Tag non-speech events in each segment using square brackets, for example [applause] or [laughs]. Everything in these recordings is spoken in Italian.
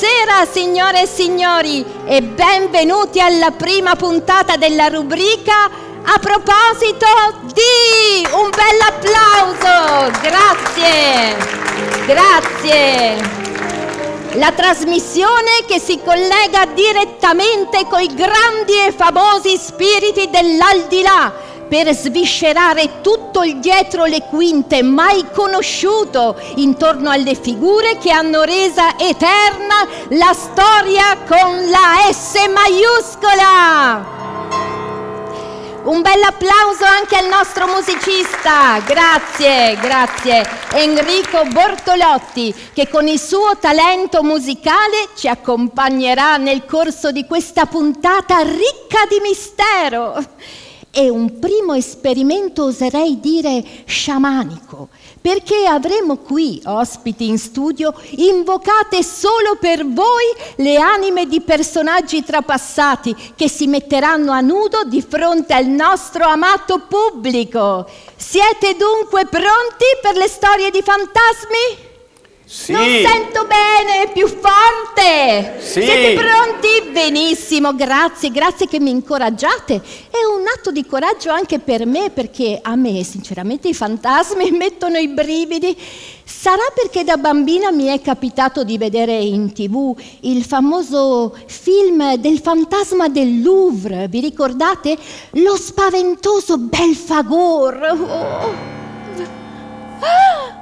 Buonasera signore e signori e benvenuti alla prima puntata della rubrica A proposito di un bel applauso! Grazie! Grazie! La trasmissione che si collega direttamente coi grandi e famosi spiriti dell'aldilà per sviscerare tutto il dietro le quinte mai conosciuto intorno alle figure che hanno resa eterna la storia con la S maiuscola. Un bel applauso anche al nostro musicista, grazie, grazie, Enrico Bortolotti, che con il suo talento musicale ci accompagnerà nel corso di questa puntata ricca di mistero è un primo esperimento, oserei dire, sciamanico, perché avremo qui, ospiti in studio, invocate solo per voi le anime di personaggi trapassati che si metteranno a nudo di fronte al nostro amato pubblico. Siete dunque pronti per le storie di fantasmi? Sì. Non sento bene, più forte. Sì. Siete pronti? Benissimo, grazie, grazie che mi incoraggiate. È un atto di coraggio anche per me perché a me sinceramente i fantasmi [laughs] mettono i brividi. Sarà perché da bambina mi è capitato di vedere in tv il famoso film del fantasma del Louvre, vi ricordate? Lo spaventoso Belfagor. Oh. Ah!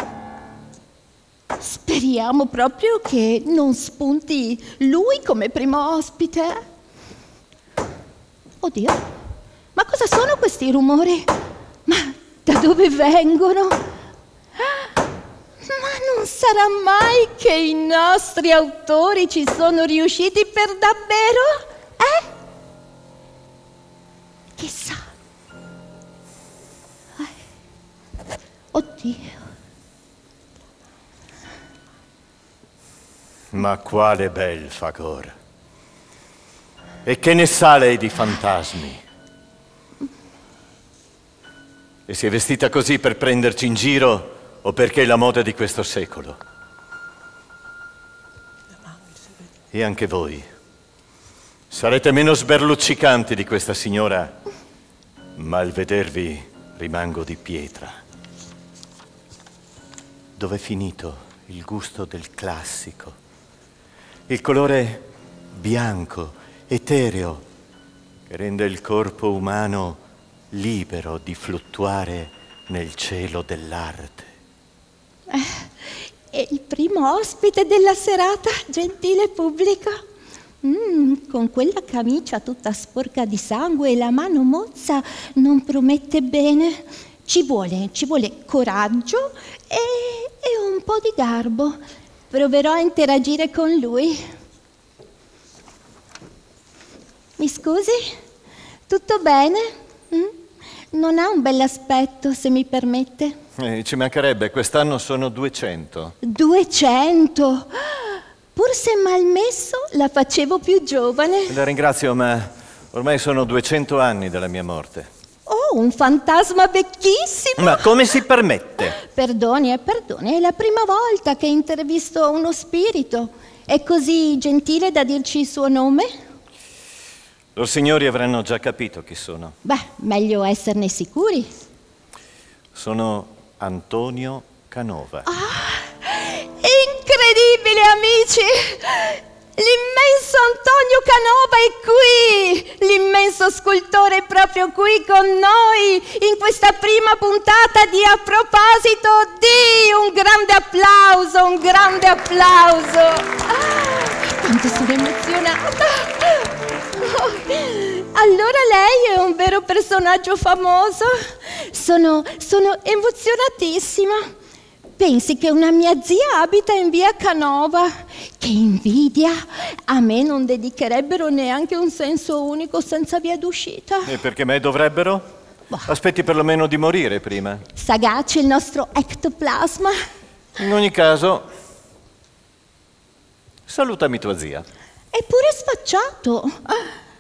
Speriamo proprio che non spunti lui come primo ospite. Oddio, ma cosa sono questi rumori? Ma da dove vengono? Ma non sarà mai che i nostri autori ci sono riusciti per davvero? Eh? Chissà. Oddio. Ma quale bel Fagor! E che ne sa lei di fantasmi? E si è vestita così per prenderci in giro o perché è la moda di questo secolo? E anche voi sarete meno sberluccicanti di questa signora, ma al vedervi rimango di pietra. Dov'è finito il gusto del classico? Il colore bianco, etereo, che rende il corpo umano libero di fluttuare nel cielo dell'arte. Eh, è il primo ospite della serata, gentile pubblico. Mm, con quella camicia tutta sporca di sangue e la mano mozza non promette bene. Ci vuole, ci vuole coraggio e, e un po' di garbo. Proverò a interagire con lui. Mi scusi? Tutto bene? Mm? Non ha un bell'aspetto, se mi permette. Eh, ci mancherebbe, quest'anno sono 200. 200? Pur se malmesso, la facevo più giovane. La ringrazio, ma ormai sono 200 anni dalla mia morte. Oh, un fantasma vecchissimo! Ma come si permette? Perdoni, eh, perdoni, è la prima volta che intervisto uno spirito. È così gentile da dirci il suo nome? Loro signori avranno già capito chi sono. Beh, meglio esserne sicuri. Sono Antonio Canova. Ah, incredibile, amici! L'immenso Antonio Canova è qui! L'immenso scultore è proprio qui con noi in questa prima puntata di A proposito di un grande applauso, un grande applauso! Ah, quanto sono emozionata! Oh, allora lei è un vero personaggio famoso? Sono, sono emozionatissima. Pensi che una mia zia abita in via Canova? Che invidia! A me non dedicherebbero neanche un senso unico senza via d'uscita. E perché me dovrebbero? Boh. Aspetti perlomeno di morire prima. Sagace il nostro ectoplasma. In ogni caso, salutami tua zia. Eppure sfacciato.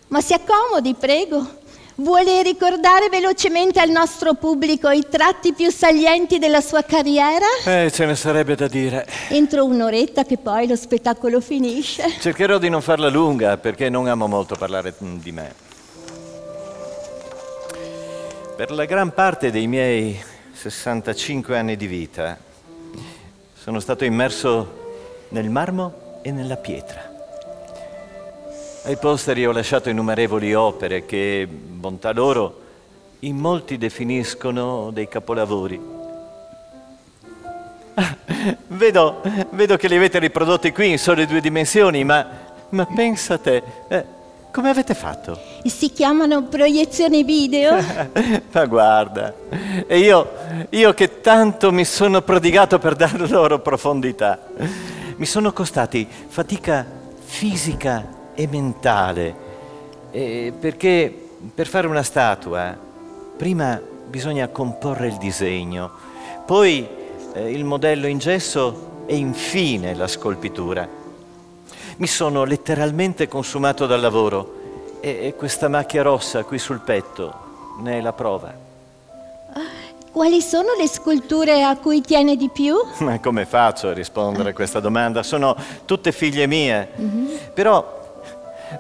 Ma si accomodi, prego. Vuole ricordare velocemente al nostro pubblico i tratti più salienti della sua carriera? Eh, ce ne sarebbe da dire. Entro un'oretta che poi lo spettacolo finisce. Cercherò di non farla lunga perché non amo molto parlare di me. Per la gran parte dei miei 65 anni di vita sono stato immerso nel marmo e nella pietra. Ai posteri ho lasciato innumerevoli opere che, bontà loro, in molti definiscono dei capolavori. [laughs] Vedo, vedo, che li avete riprodotti qui in sole due dimensioni, ma, ma pensate, eh, come avete fatto? Si chiamano proiezioni video. [laughs] ma guarda, e io, io che tanto mi sono prodigato per dar loro profondità, mi sono costati fatica fisica e mentale, eh, perché per fare una statua prima bisogna comporre il disegno, poi eh, il modello in gesso e infine la scolpitura. Mi sono letteralmente consumato dal lavoro e, e questa macchia rossa qui sul petto ne è la prova. Quali sono le sculture a cui tiene di più? Ma come faccio a rispondere a questa domanda? Sono tutte figlie mie. Mm-hmm. Però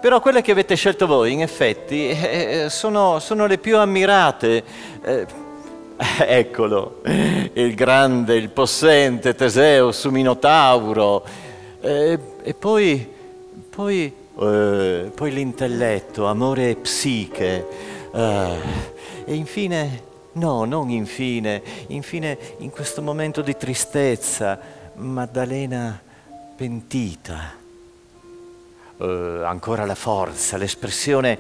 però quelle che avete scelto voi, in effetti, eh, sono, sono, le più ammirate. Eh, [laughs] eccolo, il grande, il possente Teseo su Minotauro. Eh, e poi, poi, eh, poi, l'intelletto, amore e psiche. E infine, no, non infine, infine in questo momento di tristezza, Maddalena pentita eh, ancora la forza, l'espressione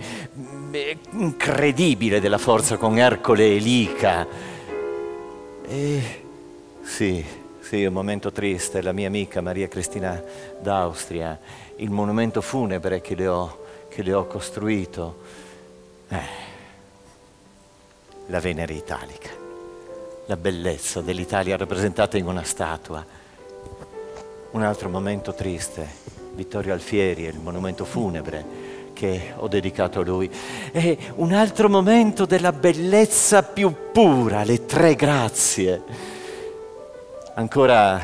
eh, incredibile della forza con Ercole e Lica. E sì, sì, un momento triste, la mia amica Maria Cristina d'Austria, il monumento funebre che le ho, che le ho costruito. Eh, la Venere italica, la bellezza dell'Italia rappresentata in una statua. Un altro momento triste, Vittorio Alfieri e il monumento funebre che ho dedicato a lui. È un altro momento della bellezza più pura, le tre grazie. Ancora,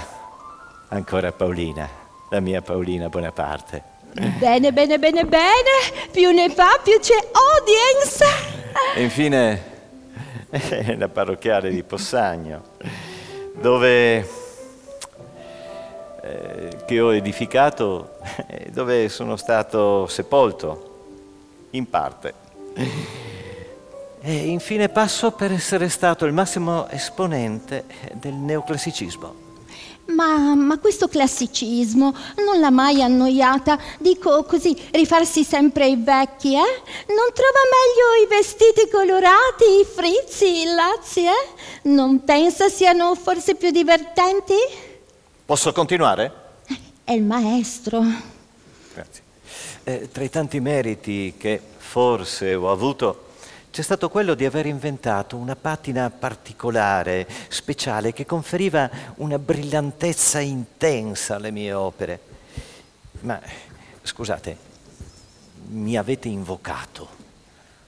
ancora Paolina, la mia Paolina Bonaparte. Bene, bene, bene, bene, più ne fa più c'è audience. E infine [laughs] la parrocchiale di Possagno, dove che ho edificato [laughs] eh, dove sono stato sepolto, in parte. E infine passo per essere stato il massimo esponente del neoclassicismo. Ma, ma, questo classicismo non l'ha mai annoiata? Dico così, rifarsi sempre i vecchi, eh? Non trova meglio i vestiti colorati, i frizzi, i lazzi, eh? Non pensa siano forse più divertenti? Posso continuare? È il maestro. Grazie. Eh, tra i tanti meriti che forse ho avuto, c'è stato quello di aver inventato una patina particolare, speciale, che conferiva una brillantezza intensa alle mie opere. Ma scusate, mi avete invocato,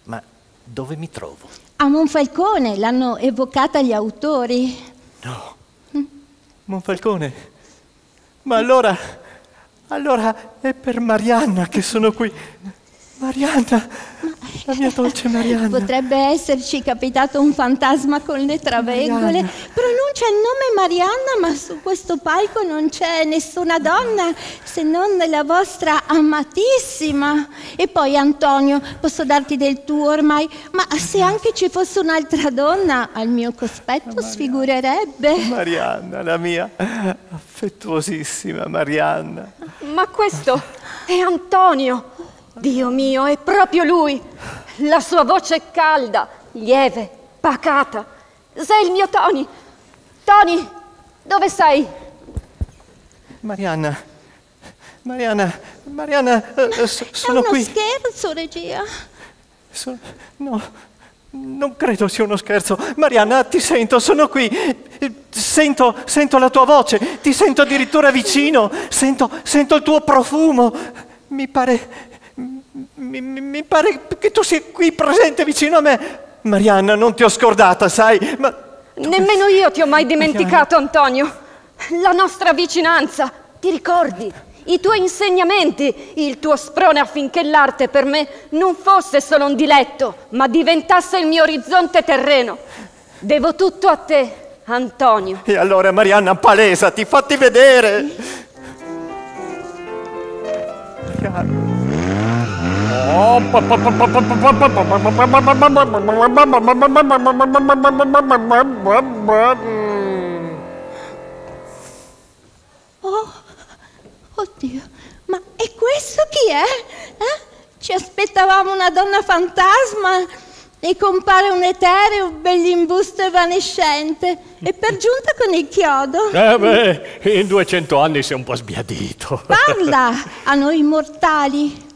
ma dove mi trovo? A Monfalcone, l'hanno evocata gli autori. No, Monfalcone? Ma allora, allora è per Marianna che sono qui. Marianna, la mia dolce Marianna. Potrebbe esserci capitato un fantasma con le traveggole. Marianna. Pronuncia il nome Marianna, ma su questo palco non c'è nessuna donna se non la vostra amatissima. E poi Antonio, posso darti del tuo ormai, ma se anche ci fosse un'altra donna al mio cospetto Marianna. sfigurerebbe. Marianna, la mia affettuosissima Marianna. Ma questo è Antonio. Dio mio, è proprio lui. La sua voce è calda, lieve, pacata. Sei il mio Tony. Tony, dove sei? Marianna, Marianna, Marianna, eh, sono qui. È uno scherzo, regia. So, no, non credo sia uno scherzo. Marianna, ti sento, sono qui. Sento, sento la tua voce, ti sento addirittura vicino. Sento, sento il tuo profumo. Mi pare, mi, mi- pare che tu sia qui presente vicino a me. Marianna, non ti ho scordata, sai, ma... Nemmeno io ti ho mai dimenticato, Antonio. La nostra vicinanza, ti ricordi? I tuoi insegnamenti, il tuo sprone affinché l'arte per me non fosse solo un diletto, ma diventasse il mio orizzonte terreno. Devo tutto a te, Antonio. E allora, Marianna, palesati, fatti vedere. Oh, oddio, ma e questo chi è? Eh? Ci aspettavamo una donna fantasma e compare un etereo bell'imbusto evanescente e per giunta con il chiodo. Eh beh, in 200 anni sei un po' sbiadito. Parla a noi mortali.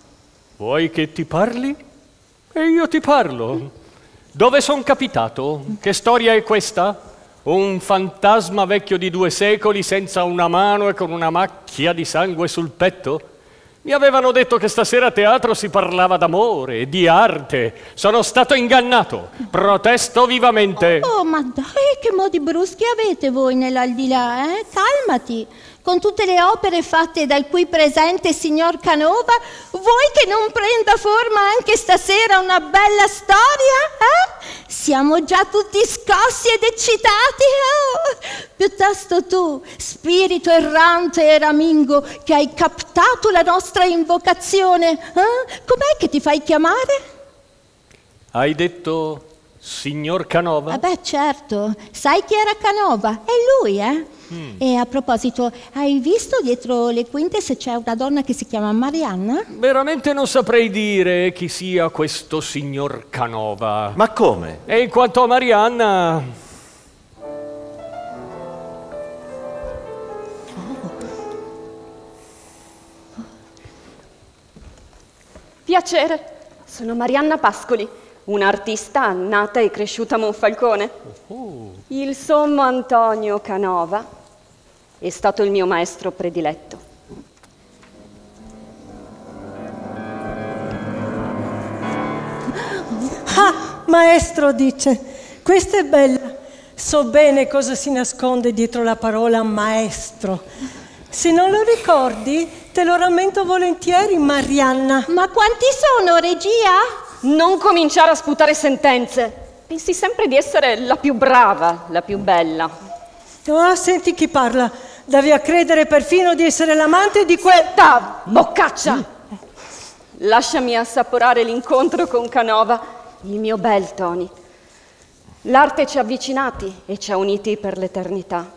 Vuoi che ti parli? E io ti parlo. Dove son capitato? Che storia è questa? Un fantasma vecchio di due secoli senza una mano e con una macchia di sangue sul petto? Mi avevano detto che stasera a teatro si parlava d'amore, di arte. Sono stato ingannato. Protesto vivamente. Oh, ma dai, che modi bruschi avete voi nell'aldilà, eh? Calmati. Con tutte le opere fatte dal qui presente signor Canova, vuoi che non prenda forma anche stasera una bella storia? Eh? Siamo già tutti scossi ed eccitati. oh. Piuttosto tu, spirito errante e ramingo, che hai captato la nostra invocazione, eh? com'è che ti fai chiamare? Hai detto signor Canova? Ah beh, certo. Sai chi era Canova? È lui, eh? E a proposito, hai visto dietro le quinte se c'è una donna che si chiama Marianna? Veramente non saprei dire chi sia questo signor Canova. Ma come? E in quanto a Marianna, Piacere, sono Marianna Pascoli, un'artista nata e cresciuta a Monfalcone. Il sommo Antonio Canova è stato il mio maestro prediletto. Ah, maestro dice, questa è bella. So bene cosa si nasconde dietro la parola maestro. Se non lo ricordi, te lo rammento volentieri, Marianna. Ma quanti sono, regia? Non cominciare a sputare sentenze. Pensi sempre di essere la più brava, la più bella. Ah, senti chi parla. Davi a credere perfino di essere l'amante di quel... Zitta, boccaccia! Lasciami assaporare l'incontro con Canova, il mio bel Tony. L'arte ci ha avvicinati e ci ha uniti per l'eternità.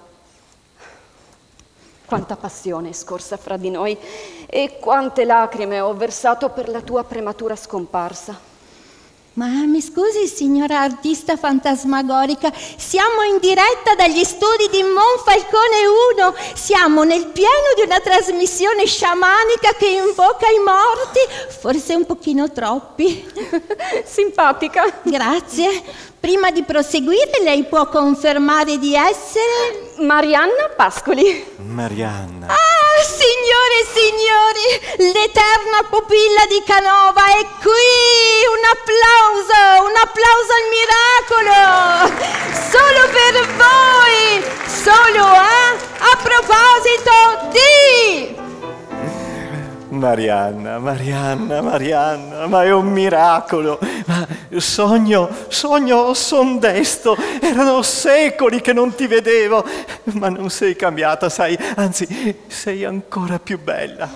Quanta passione è scorsa fra di noi e quante lacrime ho versato per la tua prematura scomparsa. Ma mi scusi, signora artista fantasmagorica, siamo in diretta dagli studi di Monfalcone 1. Siamo nel pieno di una trasmissione sciamanica che invoca i morti, forse un pochino troppi. [laughs] Simpatica. Grazie. Prima di proseguire, lei può confermare di essere... Marianna Pascoli. Marianna. Ah, signore e signori, l'eterna pupilla di Canova è qui! Un applauso, un applauso al miracolo! Solo per voi! Solo, eh? A proposito di... Marianna, Marianna, Marianna, ma è un miracolo. Ma sogno, sogno son desto. Erano secoli che non ti vedevo, ma non sei cambiata, sai, anzi, sei ancora più bella.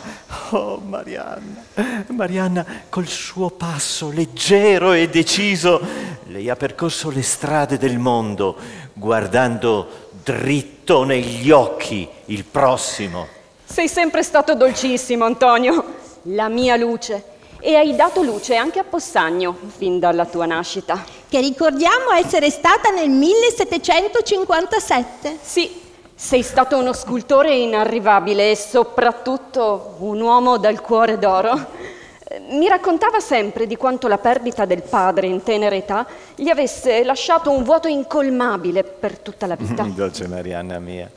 Oh, Marianna, Marianna, col suo passo leggero e deciso, lei ha percorso le strade del mondo, guardando dritto negli occhi il prossimo. Sei sempre stato dolcissimo, Antonio. La mia luce. E hai dato luce anche a Possagno, fin dalla tua nascita. che ricordiamo essere stata nel 1757. Sì, sei stato uno scultore inarrivabile e soprattutto un uomo dal cuore d'oro. Mi raccontava sempre di quanto la perdita del padre in tenera età gli avesse lasciato un vuoto incolmabile per tutta la vita. [laughs] Dolce Marianna mia.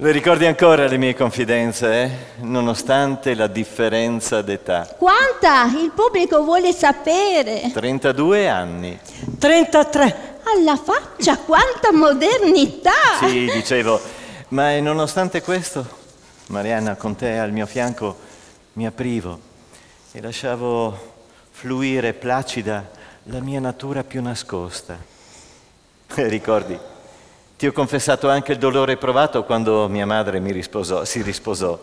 Le ricordi ancora le mie confidenze, eh? nonostante la differenza d'età? Quanta? Il pubblico vuole sapere. 32 anni. 33. Alla faccia, quanta modernità! Sì, dicevo, ma eh, nonostante questo, Marianna, con te al mio fianco, mi aprivo e lasciavo fluire placida la mia natura più nascosta. [laughs] Ricordi, ti ho confessato anche il dolore provato quando mia madre risposò, si risposò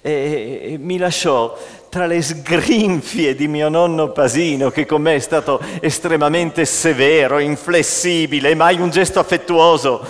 e mi lasciò tra le sgrinfie di mio nonno Pasino, che con me è stato estremamente severo, inflessibile, mai un gesto affettuoso.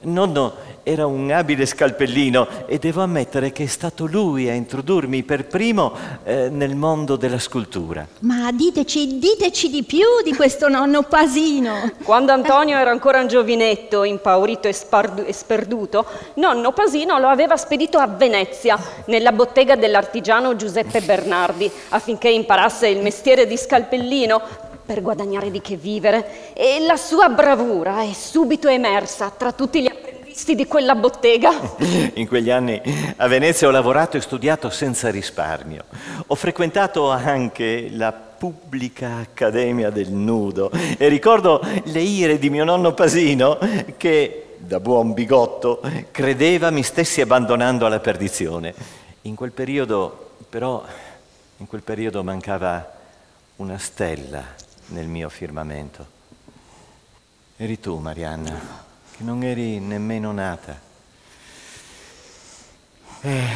Nonno era un abile scalpellino e devo ammettere che è stato lui a introdurmi per primo eh, nel mondo della scultura. Ma diteci, diteci di più di questo nonno Pasino. Quando Antonio era ancora un giovinetto, impaurito e, spardu- e sperduto, nonno Pasino lo aveva spedito a Venezia, nella bottega dell'artigiano Giuseppe Bernardi, affinché imparasse il mestiere di scalpellino per guadagnare di che vivere. E la sua bravura è subito emersa tra tutti gli apprendisti di quella bottega. [laughs] In quegli anni a Venezia ho lavorato e studiato senza risparmio. Ho frequentato anche la pubblica accademia del nudo e ricordo le ire di mio nonno Pasino che, da buon bigotto, credeva mi stessi abbandonando alla perdizione. In quel periodo, però, in quel periodo mancava una stella nel mio firmamento. Eri tu, Marianna che non eri nemmeno nata. Eh,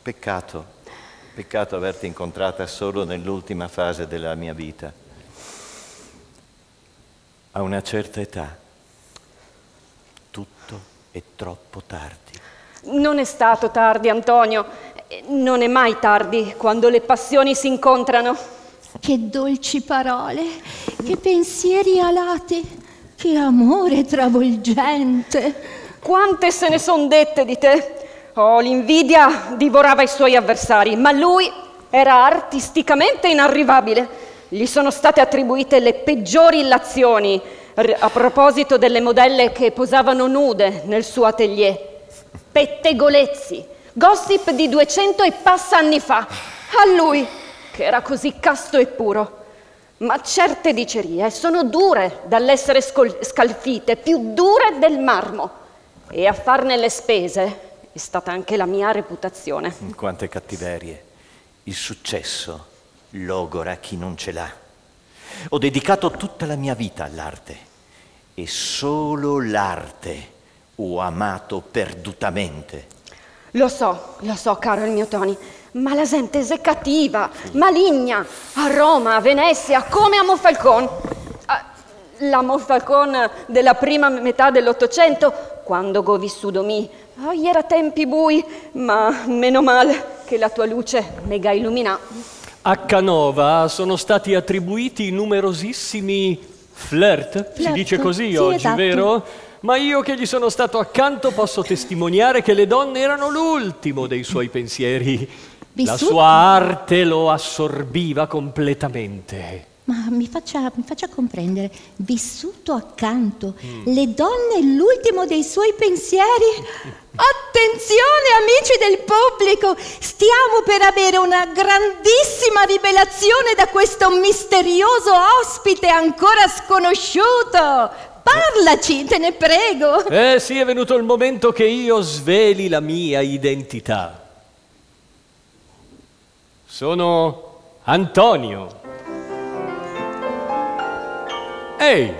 peccato, peccato averti incontrata solo nell'ultima fase della mia vita. A una certa età tutto è troppo tardi. Non è stato tardi, Antonio. Non è mai tardi quando le passioni si incontrano. Che dolci parole, che pensieri alati. Che amore travolgente! Quante se ne son dette di te! Oh, l'invidia divorava i suoi avversari, ma lui era artisticamente inarrivabile. Gli sono state attribuite le peggiori illazioni a proposito delle modelle che posavano nude nel suo atelier. Pettegolezzi, gossip di 200 e passa anni fa. A lui, che era così casto e puro. Ma certe dicerie sono dure dall'essere scalfite, più dure del marmo. E a farne le spese è stata anche la mia reputazione. Quante cattiverie. Il successo logora chi non ce l'ha. Ho dedicato tutta la mia vita all'arte e solo l'arte ho amato perdutamente. Lo so, lo so, caro il mio Tony, ma la gente è cattiva, maligna, a Roma, a Venezia, come a Monfalcone. Ah, la Monfalcone della prima metà dell'Ottocento, quando go vissuto mi, oh, era tempi bui, ma meno male che la tua luce mega illumina. A Canova sono stati attribuiti numerosissimi flirt, flirt. si dice così sì, oggi, esatto. vero? Ma io che gli sono stato accanto posso testimoniare che le donne erano l'ultimo dei suoi pensieri. La sua arte lo assorbiva completamente. Ma mi faccia, mi faccia comprendere, vissuto accanto, mm. le donne l'ultimo dei suoi pensieri? [laughs] Attenzione amici del pubblico, stiamo per avere una grandissima rivelazione da questo misterioso ospite ancora sconosciuto. Parlaci, te ne prego. Eh sì, è venuto il momento che io sveli la mia identità. Sono Antonio. Ehi!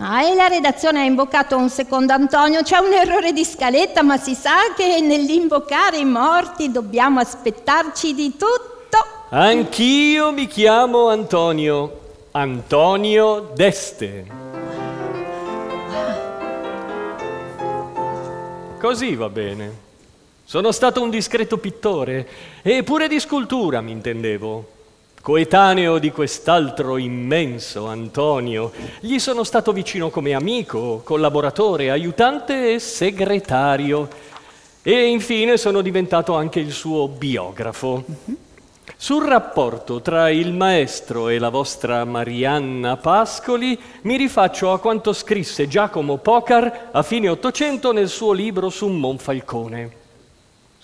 Ah, e la redazione ha invocato un secondo Antonio. C'è un errore di scaletta, ma si sa che nell'invocare i morti dobbiamo aspettarci di tutto. Anch'io mi chiamo Antonio. Antonio Deste. Così va bene. Sono stato un discreto pittore e pure di scultura mi intendevo. Coetaneo di quest'altro immenso Antonio, gli sono stato vicino come amico, collaboratore, aiutante e segretario. E infine sono diventato anche il suo biografo. Sul rapporto tra il maestro e la vostra Marianna Pascoli mi rifaccio a quanto scrisse Giacomo Pocar a fine Ottocento nel suo libro su Monfalcone.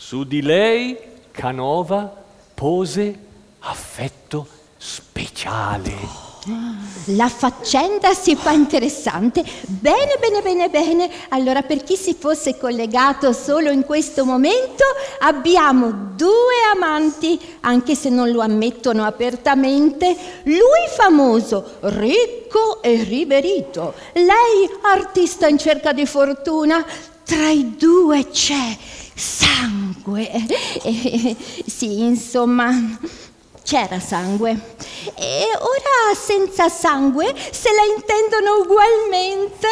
Su di lei Canova pose affetto speciale. La faccenda si fa interessante. Bene, bene, bene, bene. Allora, per chi si fosse collegato solo in questo momento, abbiamo due amanti, anche se non lo ammettono apertamente. Lui famoso, ricco e riverito. Lei artista in cerca di fortuna. Tra i due c'è sangue. Eh, sì, insomma, c'era sangue. E ora senza sangue se la intendono ugualmente,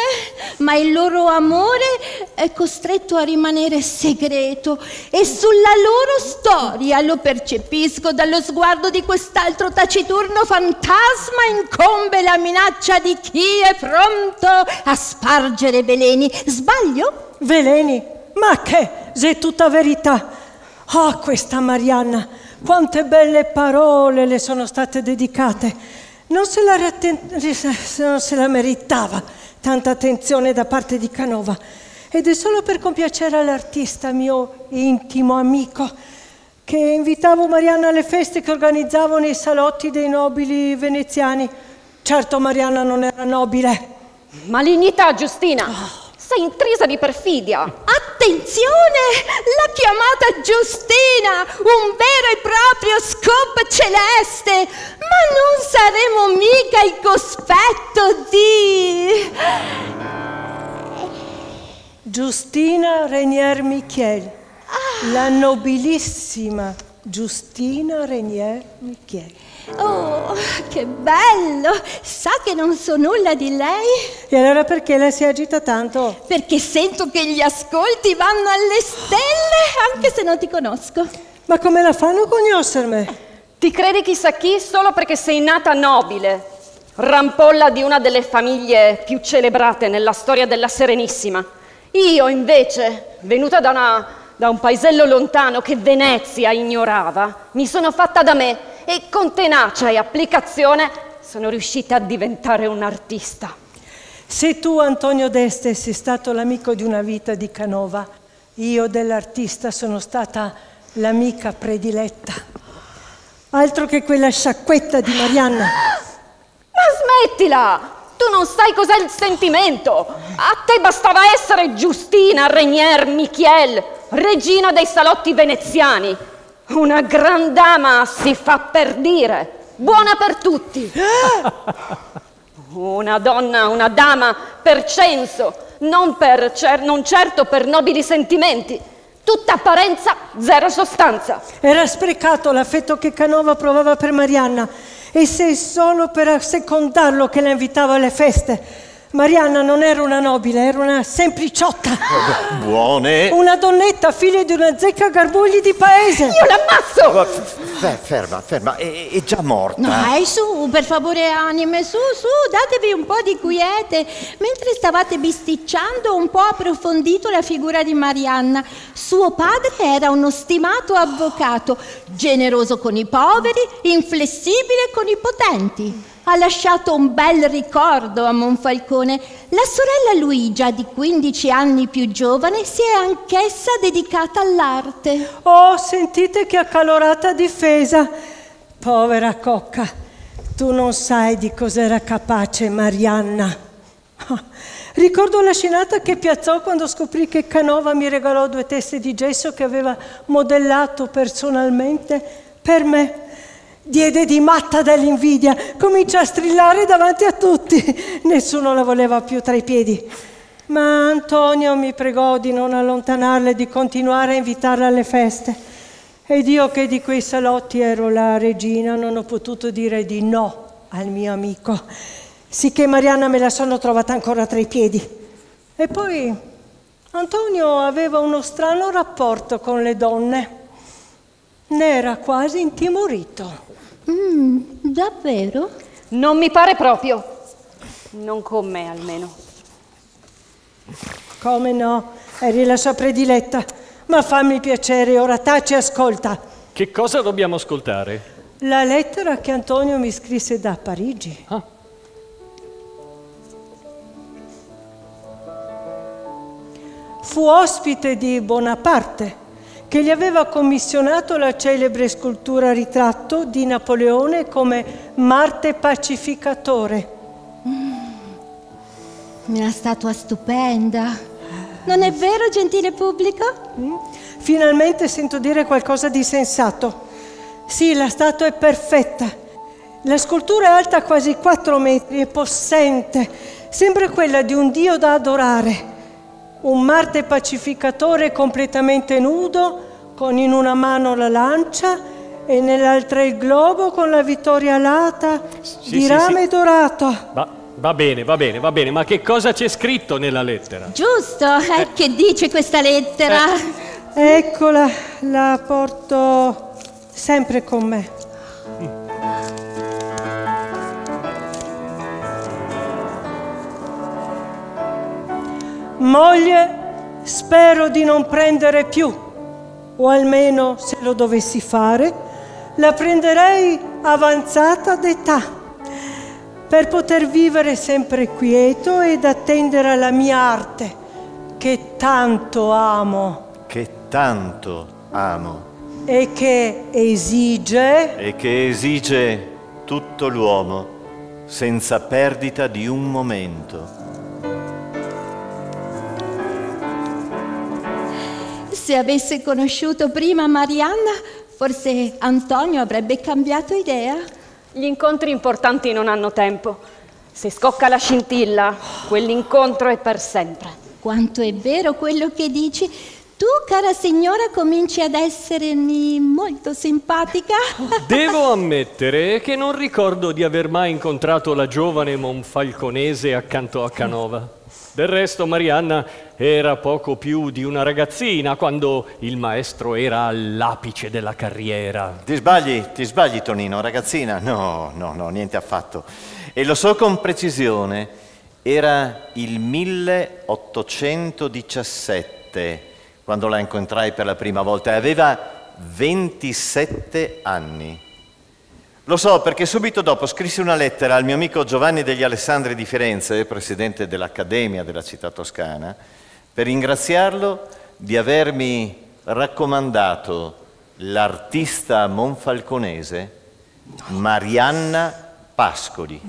ma il loro amore è costretto a rimanere segreto e sulla loro storia lo percepisco dallo sguardo di quest'altro taciturno fantasma incombe la minaccia di chi è pronto a spargere veleni. Sbaglio? Veleni? Ma che? Se è tutta verità. Oh, questa Marianna, quante belle parole le sono state dedicate. Non se la, non se la meritava tanta attenzione da parte di Canova. Ed è solo per compiacere all'artista, mio intimo amico, che invitavo Marianna alle feste che organizzavo nei salotti dei nobili veneziani. Certo Marianna non era nobile. Malignità, Giustina! Sei intrisa di perfidia! Attenzione! La chiamata Giustina! Un vero e proprio scoop celeste! Ma non saremo mica il cospetto di... Giustina Renier Michiel, la nobilissima Giustina Renier Michiel. Oh, che bello! Sa che non so nulla di lei? E allora perché lei si agita tanto? Perché sento che gli ascolti vanno alle stelle, anche se non ti conosco. Ma come la fanno a conoscermi? Ti credi chissà chi solo perché sei nata nobile, rampolla di una delle famiglie più celebrate nella storia della Serenissima. Io invece, venuta da, una, da un paesello lontano che Venezia ignorava, mi sono fatta da me e con tenacia e applicazione sono riuscita a diventare un artista. Se tu, Antonio Deste, sei stato l'amico di una vita di Canova, io dell'artista sono stata l'amica prediletta. Altro che quella sciacquetta di Marianna. Ma smettila! Tu non sai cos'è il sentimento! A te bastava essere Giustina Regnier Michiel, regina dei salotti veneziani. Una gran dama si fa per dire, buona per tutti. Una donna, una dama per censo, non, per cer- non certo per nobili sentimenti. Tutta apparenza, zero sostanza. Era sprecato l'affetto che Canova provava per Marianna e se solo per assecondarlo che la invitava alle feste. Marianna non era una nobile, era una sempliciotta. Buone. Una donnetta, figlia di una zecca garbugli di paese. Io l'ammazzo! Fe- ferma, ferma, è, è già morta. Dai, su, per favore, anime, su, su, datevi un po' di quiete. Mentre stavate bisticciando, ho un po' approfondito la figura di Marianna. Suo padre era uno stimato avvocato, generoso con i poveri, inflessibile con i potenti. Ha lasciato un bel ricordo a Monfalcone. La sorella Luigia, di 15 anni più giovane, si è anch'essa dedicata all'arte. Oh, sentite che accalorata difesa. Povera cocca, tu non sai di cos'era capace Marianna. Ah, Ricordo la scenata che piazzò quando scoprì che Canova mi regalò due teste di gesso che aveva modellato personalmente per me. Diede di matta dall'invidia, cominciò a strillare davanti a tutti. [laughs] Nessuno la voleva più tra i piedi. Ma Antonio mi pregò di non allontanarla e di continuare a invitarla alle feste. Ed io che di quei salotti ero la regina, non ho potuto dire di no al mio amico. Sicché Marianna me la sono trovata ancora tra i piedi. E poi Antonio aveva uno strano rapporto con le donne. Ne era quasi intimorito. Mm, davvero? Non mi pare proprio. Non con me almeno. Come no? Eri la sua prediletta. Ma fammi piacere, ora taci e ascolta. Che cosa dobbiamo ascoltare? La lettera che Antonio mi scrisse da Parigi. Ah. Fu ospite di Bonaparte, che gli aveva commissionato la celebre scultura ritratto di Napoleone come Marte pacificatore. Una statua stupenda. Non è vero, gentile pubblico? Finalmente sento dire qualcosa di sensato. Sì, la statua è perfetta. La scultura è alta quasi 4 metri e possente. Sembra quella di un dio da adorare. Un Marte pacificatore completamente nudo, con in una mano la lancia e nell'altra il globo con la vittoria alata Sì, di sì, rame sì. dorato. Va, va bene, va bene, va bene, ma che cosa c'è scritto nella lettera? Giusto, eh, che dice questa lettera? Eccola, la porto sempre con me. Moglie, spero di non prendere più, o almeno se lo dovessi fare, la prenderei avanzata d'età, per poter vivere sempre quieto ed attendere alla mia arte, che tanto amo. Che tanto amo. E che esige? E che esige tutto l'uomo senza perdita di un momento. Se avesse conosciuto prima Marianna, forse Antonio avrebbe cambiato idea. Gli incontri importanti non hanno tempo. Se scocca la scintilla, quell'incontro è per sempre. Quanto è vero quello che dici. Tu, cara signora, cominci ad essermi molto simpatica. [laughs] Devo ammettere che non ricordo di aver mai incontrato la giovane monfalconese accanto a Canova. Del resto Marianna era poco più di una ragazzina quando il maestro era all'apice della carriera. Ti sbagli, ti sbagli Tonino, ragazzina? No, no, no, niente affatto. E lo so con precisione, era il 1817 quando la incontrai per la prima volta e aveva 27 anni. Lo so perché subito dopo scrissi una lettera al mio amico Giovanni degli Alessandri di Firenze, presidente dell'Accademia della città toscana, per ringraziarlo di avermi raccomandato l'artista monfalconese Marianna Pascoli.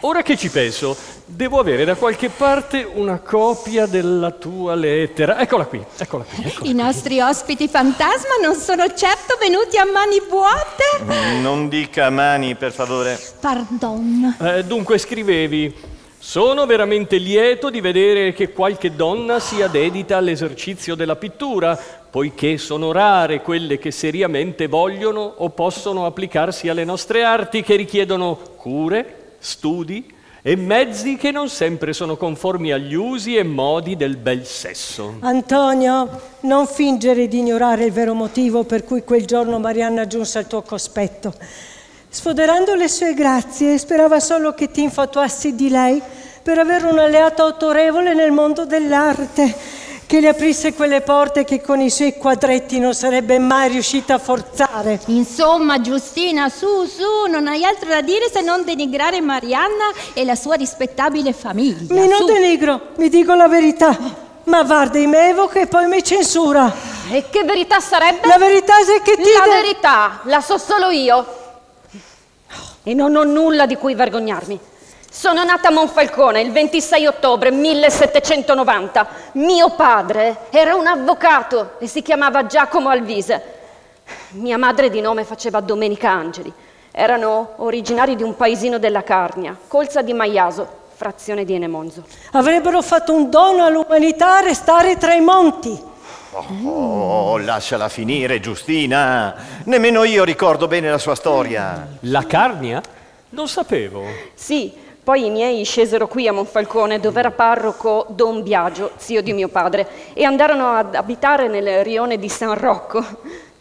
Ora che ci penso, devo avere da qualche parte una copia della tua lettera. Eccola qui, eccola qui. eccola. I nostri ospiti fantasma non sono certo venuti a mani vuote. Non dica mani, per favore. Pardon. Eh, dunque scrivevi, sono veramente lieto di vedere che qualche donna sia dedita all'esercizio della pittura, poiché sono rare quelle che seriamente vogliono o possono applicarsi alle nostre arti che richiedono cure, studi e mezzi che non sempre sono conformi agli usi e modi del bel sesso. Antonio, non fingere di ignorare il vero motivo per cui quel giorno Marianna giunse al tuo cospetto. Sfoderando le sue grazie, sperava solo che ti infatuassi di lei per avere un alleato autorevole nel mondo dell'arte, che le aprisse quelle porte che con i suoi quadretti non sarebbe mai riuscita a forzare. Insomma, Giustina, su, su, non hai altro da dire se non denigrare Marianna e la sua rispettabile famiglia. Mi non su. denigro, mi dico la verità. Ma Vardi mi evoca e poi mi censura. E che verità sarebbe? La verità è che ti... La verità, la so solo io. E non ho nulla di cui vergognarmi. Sono nata a Monfalcone il 26 ottobre 1790. Mio padre era un avvocato e si chiamava Giacomo Alvise. Mia madre di nome faceva Domenica Angeli. Erano originari di un paesino della Carnia, Colza di Maiaso, frazione di Enemonzo. Avrebbero fatto un dono all'umanità a restare tra i monti. Oh, lasciala finire, Giustina. Nemmeno io ricordo bene la sua storia. La carnia? Non sapevo. Sì, poi i miei scesero qui a Monfalcone, dove era parroco Don Biagio, zio di mio padre, e andarono ad abitare nel rione di San Rocco.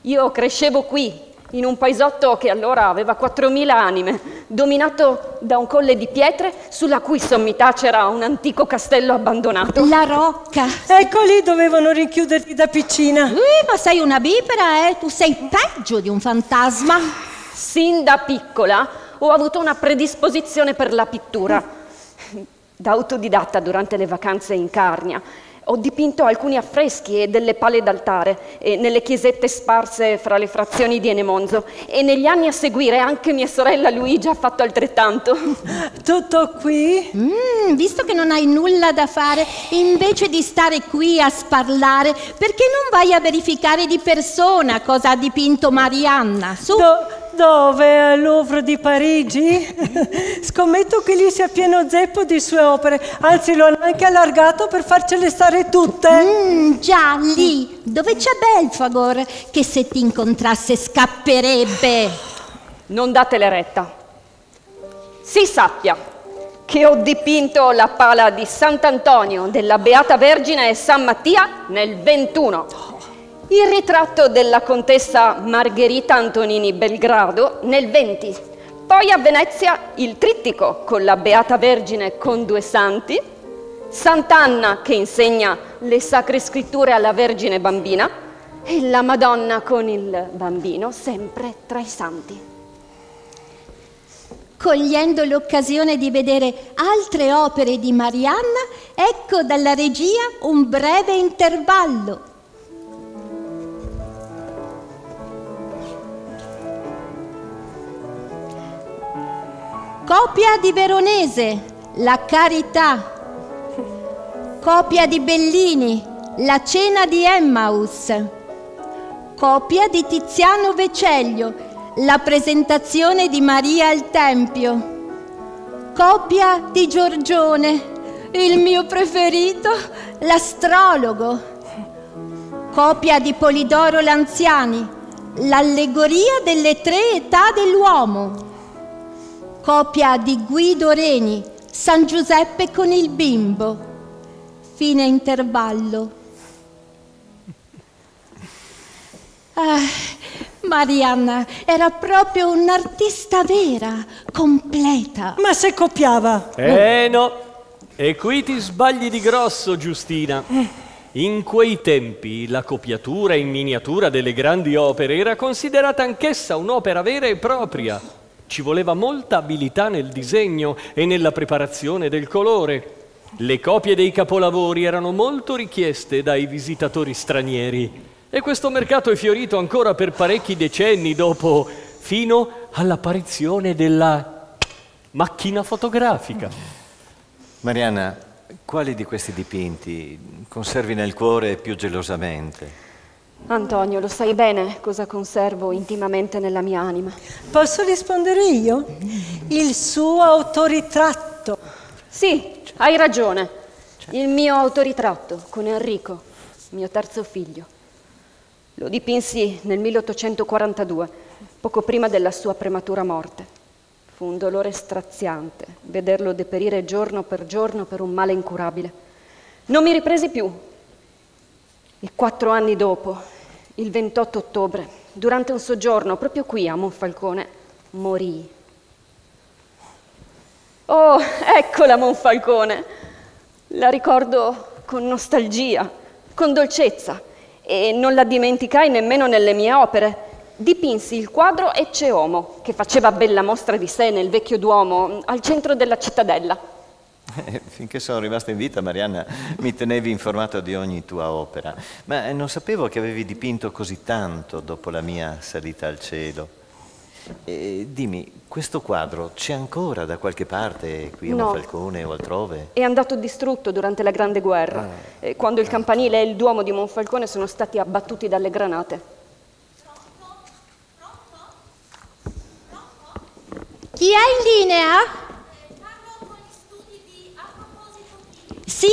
Io crescevo qui in un paesotto che allora aveva 4.000 anime, dominato da un colle di pietre sulla cui sommità c'era un antico castello abbandonato. La rocca. Ecco lì dovevano rinchiuderti da piccina. Eh, ma sei una vipera, eh? Tu sei peggio di un fantasma. Sin da piccola ho avuto una predisposizione per la pittura. Da autodidatta durante le vacanze in Carnia ho dipinto alcuni affreschi e delle pale d'altare e nelle chiesette sparse fra le frazioni di Enemonzo e negli anni a seguire anche mia sorella Luigia ha fatto altrettanto. [laughs] Tutto qui? Mm, visto che non hai nulla da fare, invece di stare qui a sparlare, perché non vai a verificare di persona cosa ha dipinto Marianna? Su. Do- dove? Al Louvre di Parigi? [laughs] Scommetto che lì sia pieno zeppo di sue opere, anzi lo hanno anche allargato per farcele stare tutte. Mm, già, lì, dove c'è Belfagor, che se ti incontrasse scapperebbe. Non datele retta. Si sappia che ho dipinto la pala di Sant'Antonio, della Beata Vergine e San Mattia nel 21 il ritratto della contessa Margherita Antonini Belgrado nel 20, poi a Venezia il trittico con la Beata Vergine con due santi, Sant'Anna che insegna le sacre scritture alla Vergine Bambina. E la Madonna con il bambino sempre tra i santi. Cogliendo l'occasione di vedere altre opere di Marianna, ecco dalla regia un breve intervallo Copia di Veronese, La Carità. Copia di Bellini, La cena di Emmaus. Copia di Tiziano Veceglio, La presentazione di Maria al Tempio. Copia di Giorgione, il mio preferito, l'astrologo. Copia di Polidoro Lanziani, l'allegoria delle tre età dell'uomo copia di Guido Reni, San Giuseppe con il bimbo, fine intervallo. Ah, Marianna era proprio un'artista vera, completa. Ma se copiava? Eh no, e qui ti sbagli di grosso, Giustina. In quei tempi la copiatura in miniatura delle grandi opere era considerata anch'essa un'opera vera e propria. Ci voleva molta abilità nel disegno e nella preparazione del colore. Le copie dei capolavori erano molto richieste dai visitatori stranieri e questo mercato è fiorito ancora per parecchi decenni dopo, fino all'apparizione della macchina fotografica. Marianna, quali di questi dipinti conservi nel cuore più gelosamente? Antonio, lo sai bene cosa conservo intimamente nella mia anima. Posso rispondere io? Il suo autoritratto. Sì, hai ragione. Il mio autoritratto con Enrico, mio terzo figlio. Lo dipinsi nel 1842, poco prima della sua prematura morte. Fu un dolore straziante vederlo deperire giorno per giorno per un male incurabile. Non mi ripresi più e quattro anni dopo, il 28 ottobre, durante un soggiorno proprio qui a Monfalcone, morì. Oh, eccola Monfalcone! La ricordo con nostalgia, con dolcezza e non la dimenticai nemmeno nelle mie opere. Dipinsi il quadro Ecce Homo, che faceva bella mostra di sé nel vecchio Duomo, al centro della cittadella. Eh, finché sono rimasta in vita, Marianna, mi tenevi informato di ogni tua opera, ma non sapevo che avevi dipinto così tanto dopo la mia salita al cielo. E dimmi, questo quadro c'è ancora da qualche parte, qui a No. Monfalcone o altrove? È andato distrutto durante la Grande Guerra, eh, quando il campanile e il Duomo di Monfalcone sono stati abbattuti dalle granate. Chi è in linea? Sì?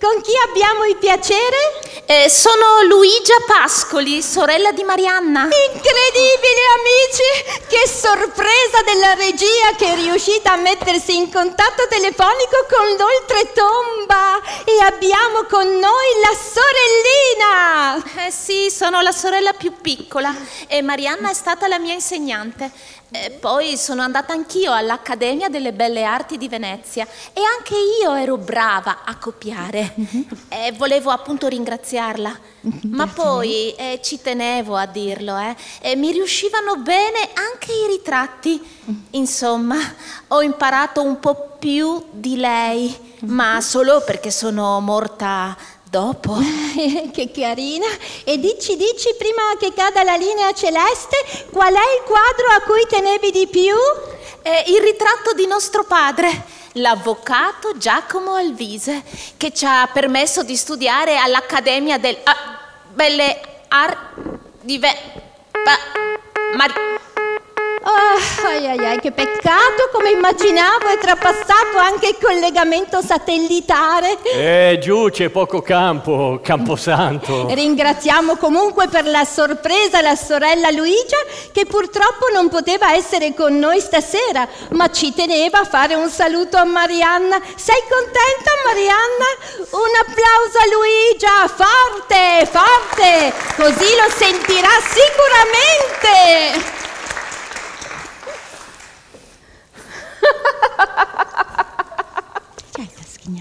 Con chi abbiamo il piacere? Eh, sono Luigia Pascoli, sorella di Marianna. Incredibile amici! Che sorpresa della regia che è riuscita a mettersi in contatto telefonico con l'oltretomba e abbiamo con noi la sorellina. Eh sì, sono la sorella più piccola e Marianna è stata la mia insegnante. E poi sono andata anch'io all'Accademia delle Belle Arti di Venezia e anche io ero brava a copiare. E volevo appunto ringraziarla. Ma poi eh, ci tenevo a dirlo, eh, mi riuscivano bene anche i ritratti. Insomma, ho imparato un po' più di lei, ma solo perché sono morta dopo. [laughs] che carina. E dici, dici, prima che cada la linea celeste, qual è il quadro a cui tenevi di più? Eh, il ritratto di nostro padre, l'avvocato Giacomo Alvise, che ci ha permesso di studiare all'Accademia del... ah, Belle Arti di Ve... pa- Mar- Oh, ai ai ai, che peccato, come immaginavo è trapassato anche il collegamento satellitare. Eh, giù c'è poco campo, camposanto. Ringraziamo comunque per la sorpresa la sorella Luigia che purtroppo non poteva essere con noi stasera, ma ci teneva a fare un saluto a Marianna. Sei contenta Marianna? Un applauso a Luigia, forte, forte, così lo sentirà sicuramente.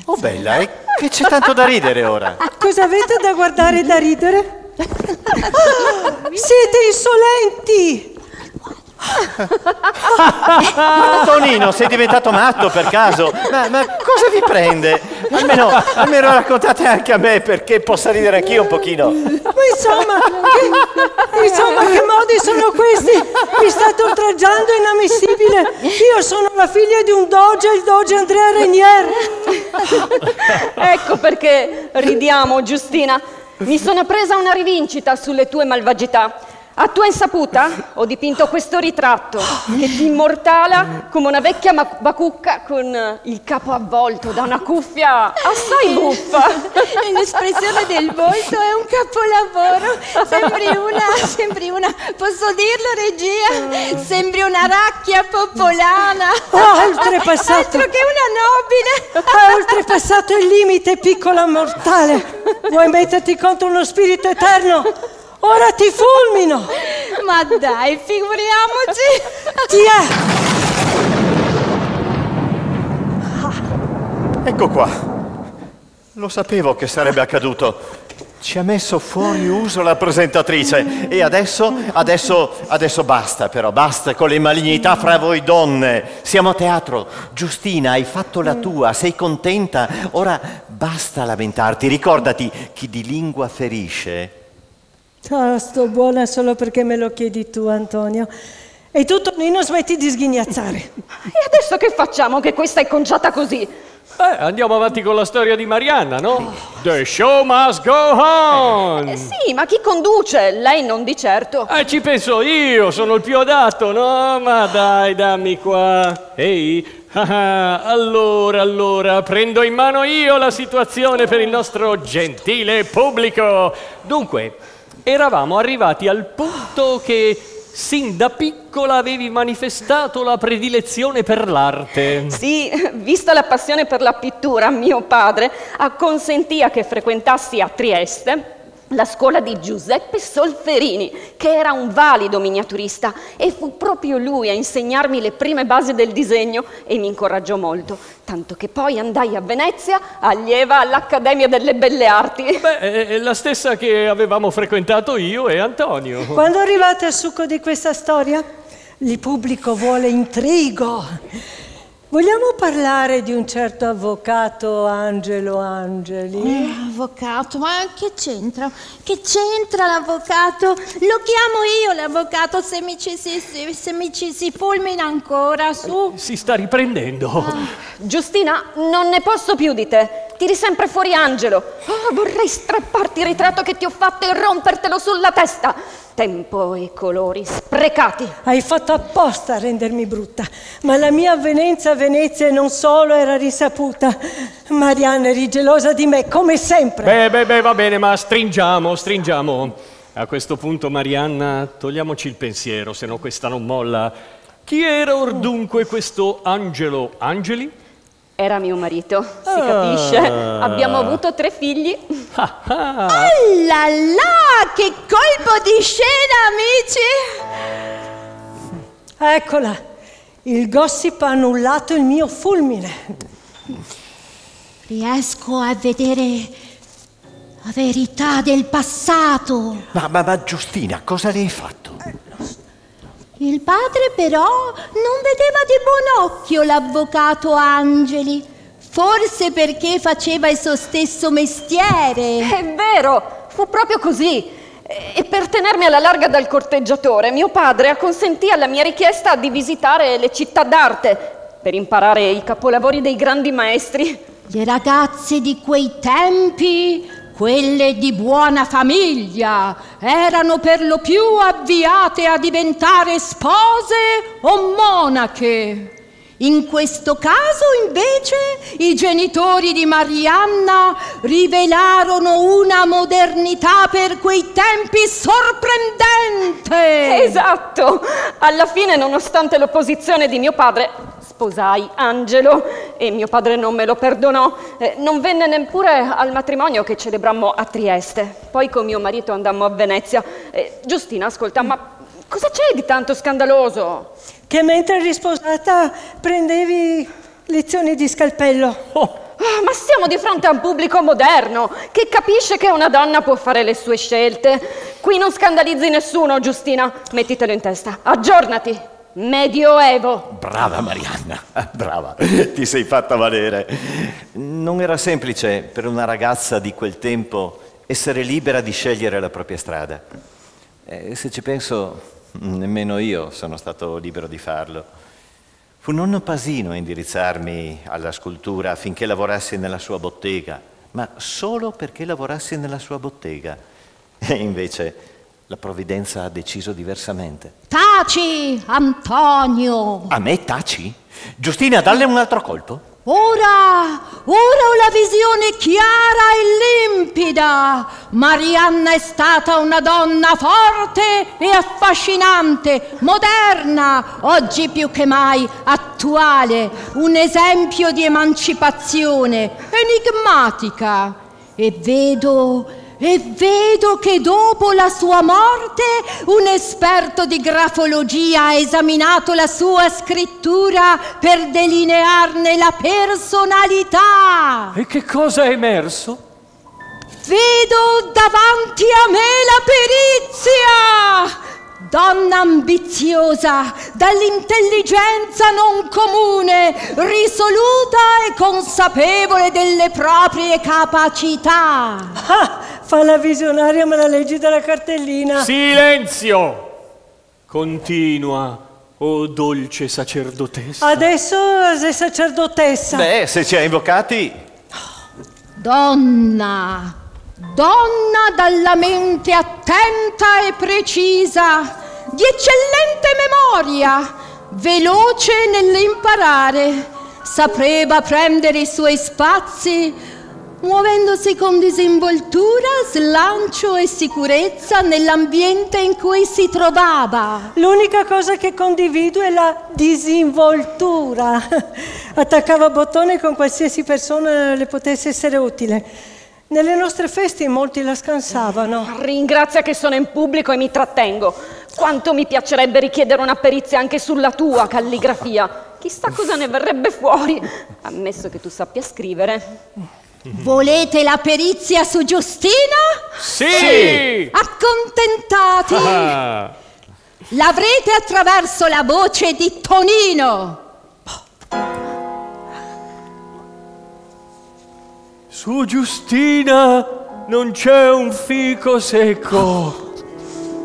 Oh bella, e che c'è tanto da ridere ora? Cosa avete da guardare e da ridere? [laughs] Siete insolenti! Tonino, sei diventato matto per caso? Ma, ma cosa vi prende? Almeno, almeno raccontate anche a me perché possa ridere anch'io un pochino. Ma insomma, che, insomma, che modi sono questi? Mi state oltraggiando, è inammissibile. Io sono la figlia di un doge, il doge Andrea Renier. Ecco perché ridiamo, Giustina. Mi sono presa una rivincita sulle tue malvagità. A tua insaputa ho dipinto questo ritratto che ti immortala come una vecchia bacucca con il capo avvolto da una cuffia assai buffa. [laughs] E L'espressione del volto è un capolavoro. Sembri una, sembri una, posso dirlo regia? Sembri una racchia popolana. Ha oltrepassato, Altro che una nobile. ha oltrepassato il limite, piccola mortale. Vuoi metterti contro uno spirito eterno? Ora ti fulmino! Ma dai, figuriamoci. Ti è! Ecco qua. Lo sapevo che sarebbe accaduto. Ci ha messo fuori uso la presentatrice e adesso, adesso, adesso basta però, basta con le malignità fra voi donne. Siamo a teatro. Giustina, hai fatto la tua, sei contenta? Ora basta lamentarti, ricordati, chi di lingua ferisce Ah, sto buona solo perché me lo chiedi tu, Antonio. E tu, Tonino, smetti di sghignazzare. [laughs] E adesso che facciamo che questa è conciata così? Beh, andiamo avanti con la storia di Marianna, no? The show must go on! Eh sì, ma chi conduce? Lei non di certo. Eh, ci penso io, sono il più adatto, no? Ma dai, dammi qua. Ehi, ah, ah, allora, allora, prendo in mano io la situazione per il nostro gentile pubblico. Dunque, eravamo arrivati al punto che sin da piccola avevi manifestato la predilezione per l'arte. Sì, vista la passione per la pittura, mio padre acconsentia che frequentassi a Trieste la scuola di Giuseppe Solferini, che era un valido miniaturista e fu proprio lui a insegnarmi le prime basi del disegno e mi incoraggiò molto, tanto che poi andai a Venezia allieva all'Accademia delle Belle Arti. Beh, è la stessa che avevamo frequentato io e Antonio. Quando arrivate al succo di questa storia, il pubblico vuole intrigo. Vogliamo parlare di un certo avvocato Angelo Angeli? Avvocato, ma che c'entra? Che c'entra l'avvocato? Lo chiamo io l'avvocato se mi ci si, se mi ci si fulmina ancora, su. Si sta riprendendo. Giustina, non ne posso più di te. Tiri sempre fuori Angelo. Ah, vorrei strapparti il ritratto che ti ho fatto e rompertelo sulla testa. Tempo e colori sprecati. Hai fatto apposta a rendermi brutta, ma la mia avvenenza a Venezia non solo era risaputa, Marianna eri gelosa di me, come sempre. Beh, beh, beh, va bene, ma stringiamo, stringiamo. A questo punto, Marianna, togliamoci il pensiero, se no questa non molla. Chi era or dunque questo Angelo Angeli? Era mio marito, si capisce. Abbiamo avuto tre figli. Ah, ah. Oh là là, che colpo di scena, amici! Eccola, il gossip ha annullato il mio fulmine. Riesco a vedere la verità del passato. Ma, ma, ma Giustina, cosa le hai fatto? Il padre però non vedeva di buon occhio l'avvocato Angeli, forse perché faceva il suo stesso mestiere. È vero, fu proprio così. E per tenermi alla larga dal corteggiatore, mio padre acconsentì alla mia richiesta di visitare le città d'arte per imparare i capolavori dei grandi maestri. Le ragazze di quei tempi, quelle di buona famiglia, erano per lo più avviate a diventare spose o monache. In questo caso, invece, i genitori di Marianna rivelarono una modernità per quei tempi sorprendente. Esatto! Alla fine, nonostante l'opposizione di mio padre, sposai Angelo e mio padre non me lo perdonò. Eh, non venne neppure al matrimonio che celebrammo a Trieste. Poi con mio marito andammo a Venezia. Eh, Giustina, ascolta, ma cosa c'è di tanto scandaloso? Che mentre eri sposata prendevi lezioni di scalpello. Ah, ma siamo di fronte a un pubblico moderno che capisce che una donna può fare le sue scelte. Qui non scandalizzi nessuno, Giustina. Mettitelo in testa. Aggiornati. Medioevo. Brava Marianna, [laughs] brava, ti sei fatta valere. Non era semplice per una ragazza di quel tempo essere libera di scegliere la propria strada. E se ci penso, nemmeno io sono stato libero di farlo. Fu nonno Pasino a indirizzarmi alla scultura affinché lavorassi nella sua bottega, ma solo perché lavorassi nella sua bottega. [laughs] E invece la provvidenza ha deciso diversamente. Taci, Antonio! A me taci? Giustina, dalle un altro colpo? Ora, ora ho la visione chiara e limpida. Marianna è stata una donna forte e affascinante, moderna, oggi più che mai attuale, un esempio di emancipazione, enigmatica. E vedo e vedo che dopo la sua morte un esperto di grafologia ha esaminato la sua scrittura per delinearne la personalità. E che cosa è emerso? Vedo davanti a me la perizia! Donna ambiziosa, dall'intelligenza non comune, risoluta e consapevole delle proprie capacità. Ah, fa la visionaria, me la leggi dalla cartellina. Silenzio! Continua, o dolce sacerdotessa. Adesso sei sacerdotessa. Beh, se ci ha invocati, Donna, donna dalla mente attenta e precisa, di eccellente memoria, veloce nell'imparare, sapeva prendere i suoi spazi, muovendosi con disinvoltura, slancio e sicurezza nell'ambiente in cui si trovava. L'unica cosa che condivido è la disinvoltura. [laughs] Attaccava bottone con qualsiasi persona le potesse essere utile. Nelle nostre feste molti la scansavano. Ringrazia che sono in pubblico e mi trattengo. Quanto mi piacerebbe richiedere una perizia anche sulla tua calligrafia. Chissà cosa ne verrebbe fuori, ammesso che tu sappia scrivere. Volete la perizia su Giustina? Sì! Accontentati! Ah, L'avrete attraverso la voce di Tonino. Su Giustina non c'è un fico secco.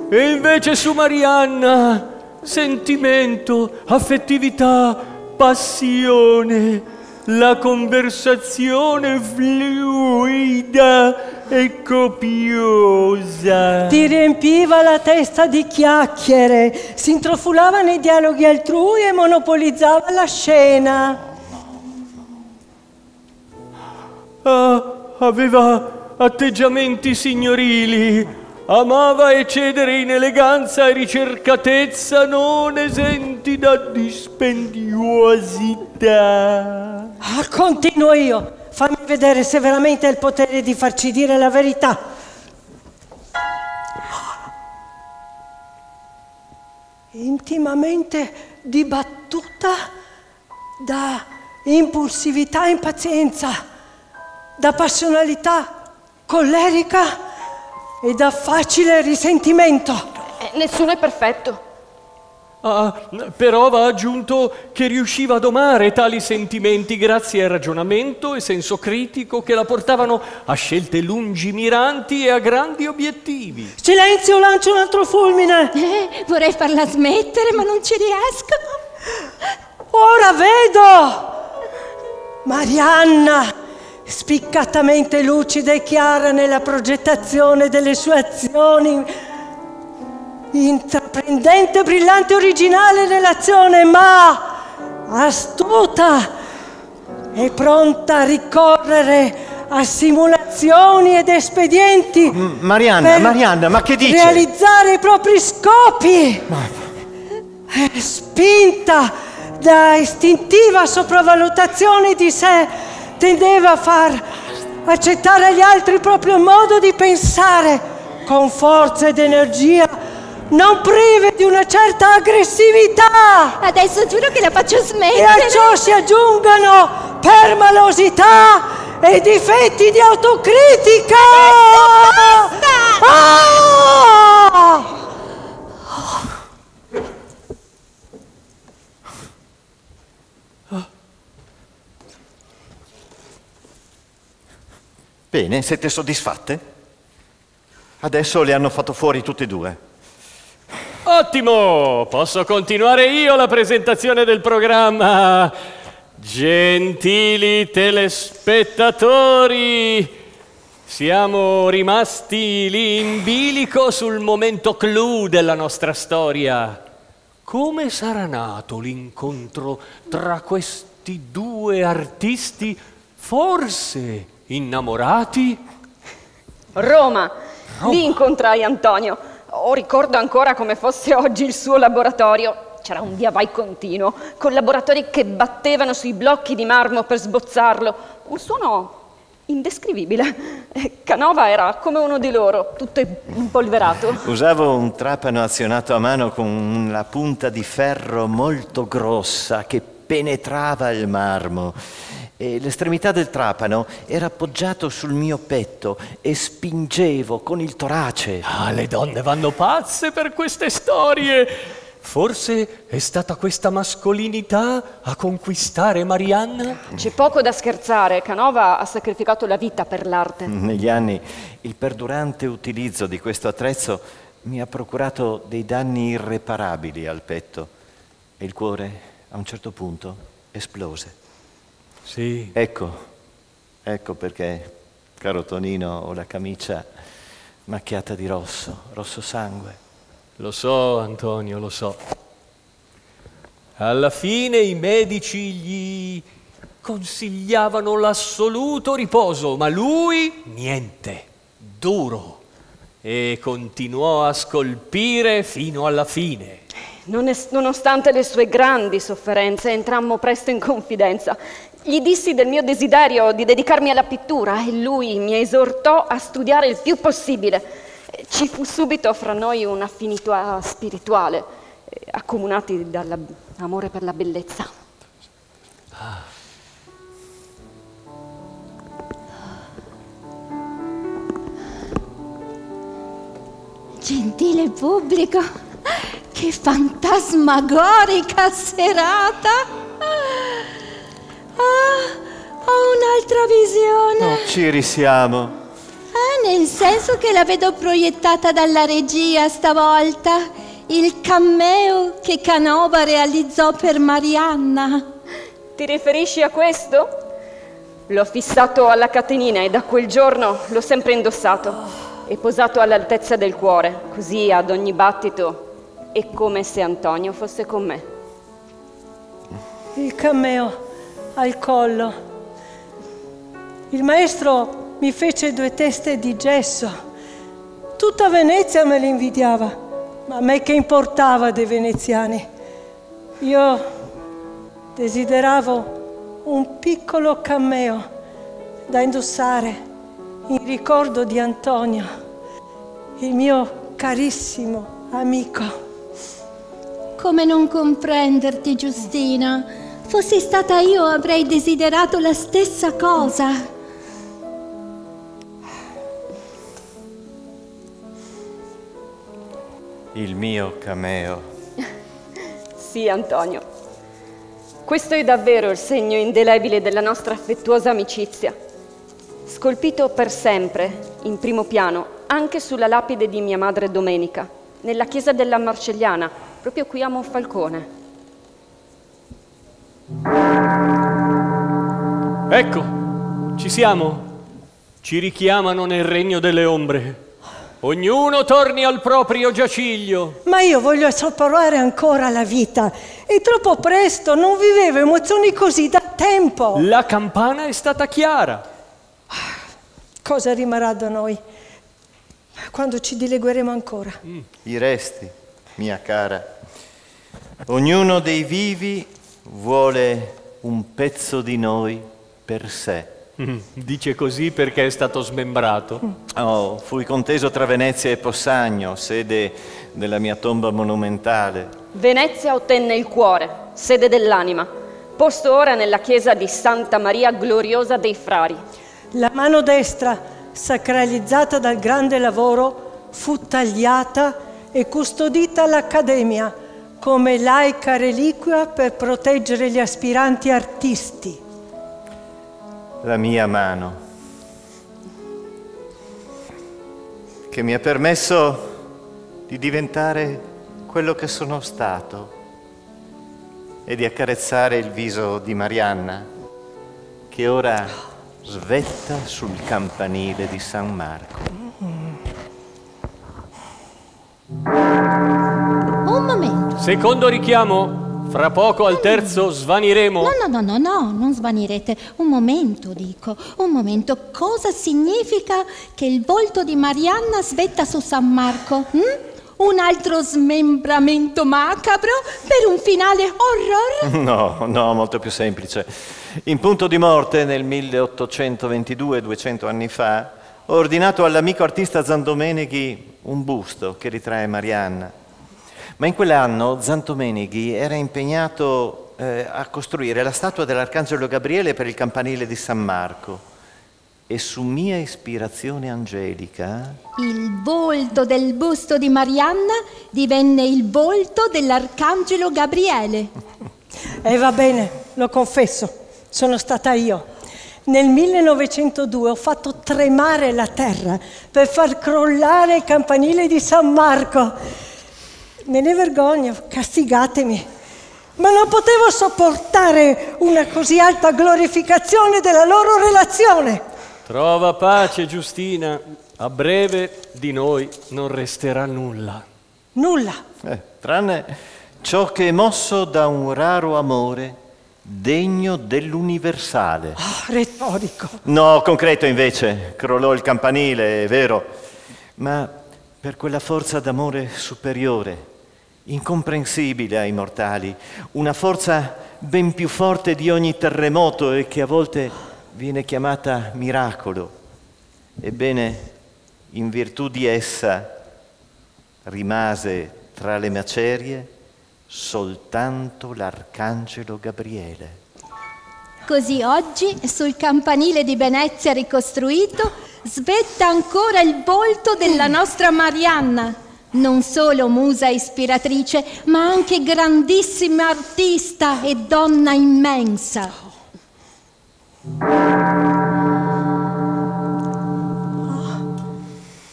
E invece su Marianna sentimento, affettività, passione, la conversazione fluida e copiosa. Ti riempiva la testa di chiacchiere, si introfulava nei dialoghi altrui e monopolizzava la scena. Ah, aveva atteggiamenti signorili, amava eccedere in eleganza e ricercatezza non esenti da dispendiosità. Ah, continuo io. Fammi vedere se veramente hai il potere di farci dire la verità. Intimamente dibattuta da impulsività e impazienza, da passionalità collerica e da facile risentimento. Eh, nessuno è perfetto. Ah, però va aggiunto che riusciva a domare tali sentimenti grazie al ragionamento e senso critico che la portavano a scelte lungimiranti e a grandi obiettivi. Silenzio, lancio un altro fulmine. Eh, vorrei farla smettere, ma non ci riesco. Ora vedo! Marianna, spiccatamente lucida e chiara nella progettazione delle sue azioni intraprendente, brillante, originale nell'azione, ma astuta e pronta a ricorrere a simulazioni ed espedienti. Mm, Marianna, Marianna, ma che dice? Realizzare i propri scopi. È spinta da istintiva sopravvalutazione di sé, tendeva a far accettare agli altri il proprio modo di pensare con forza ed energia non prive di una certa aggressività. Adesso giuro che la faccio E smettere. a ciò si aggiungano permalosità e difetti di autocritica. Ah! Bene, siete soddisfatte? Adesso le hanno fatto fuori tutte e due. Ottimo! Posso continuare io la presentazione del programma. Gentili telespettatori, siamo rimasti lì in bilico sul momento clou della nostra storia. Come sarà nato l'incontro tra questi due artisti, forse innamorati? Roma, lì incontrai Antonio. Oh, ricordo ancora come fosse oggi il suo laboratorio. C'era un via vai continuo, collaboratori che battevano sui blocchi di marmo per sbozzarlo. Un suono indescrivibile. Eh, Canova era come uno di loro, tutto impolverato. Usavo un trapano azionato a mano con la punta di ferro molto grossa che penetrava il marmo. E l'estremità del trapano era appoggiato sul mio petto e spingevo con il torace. Ah, le donne vanno pazze per queste storie. Forse è stata questa mascolinità a conquistare Marianna? C'è poco da scherzare, Canova ha sacrificato la vita per l'arte. [laughs] Negli anni il perdurante utilizzo di questo attrezzo mi ha procurato dei danni irreparabili al petto e il cuore a un certo punto esplose. Sì. Ecco, ecco perché, caro Tonino, ho la camicia macchiata di rosso, rosso sangue. Lo so, Antonio, lo so. Alla fine i medici gli consigliavano l'assoluto riposo, ma lui niente, duro. E continuò a scolpire fino alla fine. Nonostante le sue grandi sofferenze, entrammo presto in confidenza. Gli dissi del mio desiderio di dedicarmi alla pittura e lui mi esortò a studiare il più possibile. Ci fu subito fra noi un'affinità spirituale, eh, accomunati dall'amore per la bellezza. Gentile pubblico, che fantasmagorica serata! Ah, ho un'altra visione. Ci risiamo. Ah, nel senso che la vedo proiettata dalla regia stavolta. Il cameo che Canova realizzò per Marianna. Ti riferisci a questo? L'ho fissato alla catenina e da quel giorno l'ho sempre indossato e posato all'altezza del cuore, così ad ogni battito è come se Antonio fosse con me. Il cameo al collo. Il maestro mi fece due teste di gesso, Tutta Venezia me li invidiava, ma a me che importava dei veneziani? Io desideravo un piccolo cameo da indossare in ricordo di Antonio, il mio carissimo amico. Come non comprenderti, Giustina? Fossi stata io avrei desiderato la stessa cosa. Il mio cameo. [laughs] Sì, Antonio. Questo è davvero il segno indelebile della nostra affettuosa amicizia. Scolpito per sempre, in primo piano, anche sulla lapide di mia madre Domenica, nella chiesa della Marcelliana, proprio qui a Monfalcone. Ecco, ci siamo. Ci richiamano nel regno delle ombre. Ognuno torni al proprio giaciglio. Ma io voglio assaporare ancora la vita. È troppo presto, non vivevo emozioni così da tempo. La campana è stata chiara. Cosa rimarrà da noi quando ci dilegueremo ancora? I resti, mia cara. Ognuno dei vivi vuole un pezzo di noi per sé. Mm, Dice così perché è stato smembrato. Oh, fui conteso tra Venezia e Possagno, sede della mia tomba monumentale. Venezia ottenne il cuore, sede dell'anima, posto ora nella chiesa di Santa Maria Gloriosa dei Frari. La mano destra, sacralizzata dal grande lavoro, fu tagliata e custodita all'Accademia come laica reliquia per proteggere gli aspiranti artisti. La mia mano, che mi ha permesso di diventare quello che sono stato e di accarezzare il viso di Marianna, che ora svetta sul campanile di San Marco. Un momento. Secondo richiamo, fra poco al terzo svaniremo. No, no, no, no, no, non svanirete. Un momento, dico. Un momento. Cosa significa che il volto di Marianna svetta su San Marco? hm? Un altro smembramento macabro per un finale horror? [laughs] No, no, molto più semplice. In punto di morte, nel 1822, 200 anni fa, ho ordinato all'amico artista Zandomeneghi un busto che ritrae Marianna. Ma in quell'anno Zandomeneghi era impegnato eh, a costruire la statua dell'Arcangelo Gabriele per il campanile di San Marco. E su mia ispirazione angelica, Il volto del busto di Marianna divenne il volto dell'arcangelo Gabriele. [laughs] E va bene, lo confesso, sono stata io. Nel 1902 ho fatto tremare la terra per far crollare il campanile di San Marco. Me ne vergogno, castigatemi. Ma non potevo sopportare una così alta glorificazione della loro relazione. Trova pace, Giustina. A breve di noi non resterà nulla. Nulla. eh, tranne ciò che è mosso da un raro amore degno dell'universale. Ah, retorico. No, concreto invece, crollò il campanile, è vero, ma per quella forza d'amore superiore, incomprensibile ai mortali, una forza ben più forte di ogni terremoto e che a volte viene chiamata miracolo. Ebbene, in virtù di essa rimase tra le macerie soltanto l'arcangelo Gabriele. Così oggi, sul campanile di Venezia ricostruito, svetta ancora il volto della nostra Marianna. Non solo musa ispiratrice, ma anche grandissima artista e donna immensa.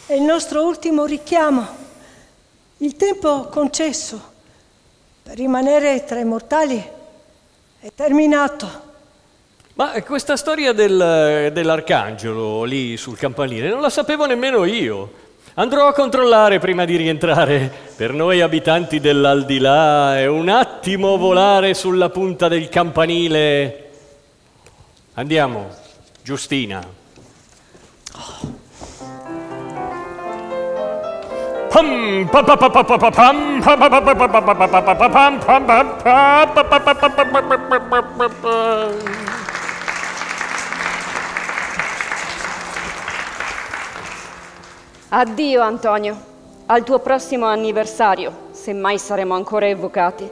È il nostro ultimo richiamo. Il tempo concesso per rimanere tra i mortali è terminato. Ma questa storia del- dell'arcangelo lì sul campanile non la sapevo nemmeno io. Andrò a controllare prima di rientrare. Per noi abitanti dell'aldilà è un attimo volare sulla punta del campanile. Andiamo, Giustina. pam Addio Antonio, al tuo prossimo anniversario, se mai saremo ancora evocati.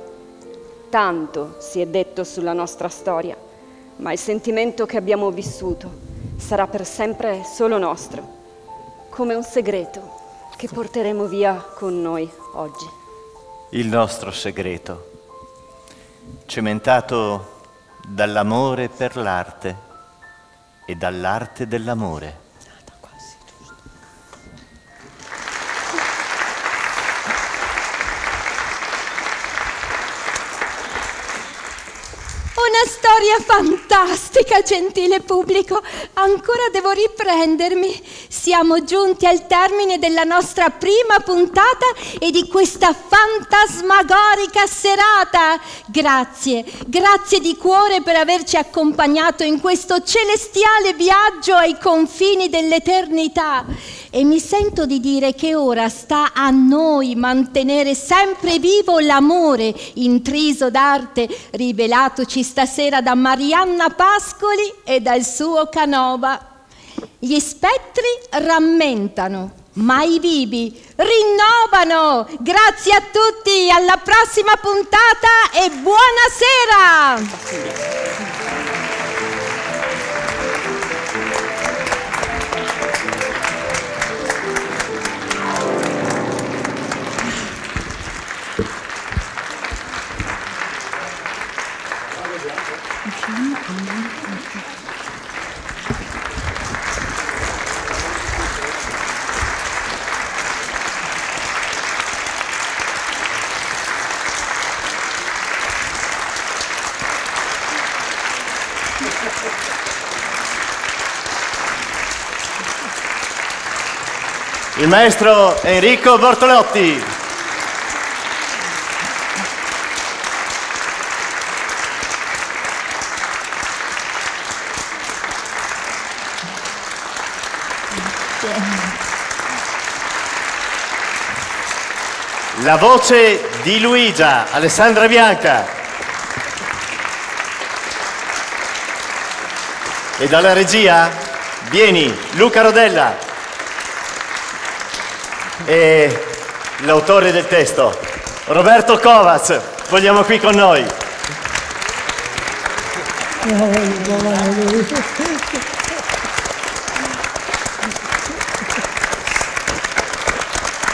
Tanto si è detto sulla nostra storia, ma il sentimento che abbiamo vissuto sarà per sempre solo nostro, come un segreto che porteremo via con noi oggi. Il nostro segreto, cementato dall'amore per l'arte e dall'arte dell'amore. Storia fantastica, gentile pubblico. Ancora devo riprendermi. Siamo giunti al termine della nostra prima puntata e di questa fantasmagorica serata. Grazie, grazie di cuore per averci accompagnato in questo celestiale viaggio ai confini dell'eternità. E mi sento di dire che ora sta a noi mantenere sempre vivo l'amore intriso d'arte rivelatoci stasera da Marianna Pascoli e dal suo Canova. Gli spettri rammentano, ma i vivi rinnovano. Grazie a tutti, alla prossima puntata e buonasera! Il maestro Enrico Bortolotti. La voce di Luigia, Alessandra Bianca. E dalla regia, vieni, Luca Rodella. E l'autore del testo, Roberto Kovac, vogliamo qui con noi.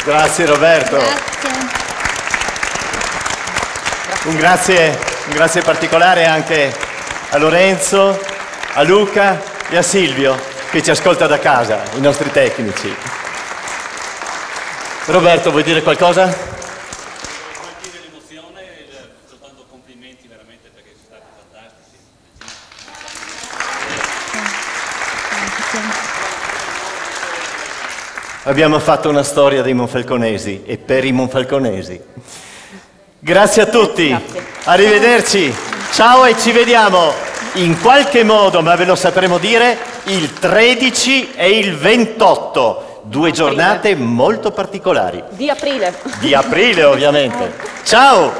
Grazie Roberto. Grazie. Un grazie, un grazie particolare anche a Lorenzo, a Luca e a Silvio che ci ascolta da casa, i nostri tecnici. Roberto, vuoi dire qualcosa? Colpire l'emozione e soltanto complimenti veramente perché sono stati fantastici. Abbiamo fatto una storia dei Monfalconesi e per i Monfalconesi. Grazie a tutti, Grazie. arrivederci, ciao e ci vediamo in qualche modo, ma ve lo sapremo dire, il 13 e il 28, due giornate molto particolari, Di aprile. di aprile ovviamente. Ciao!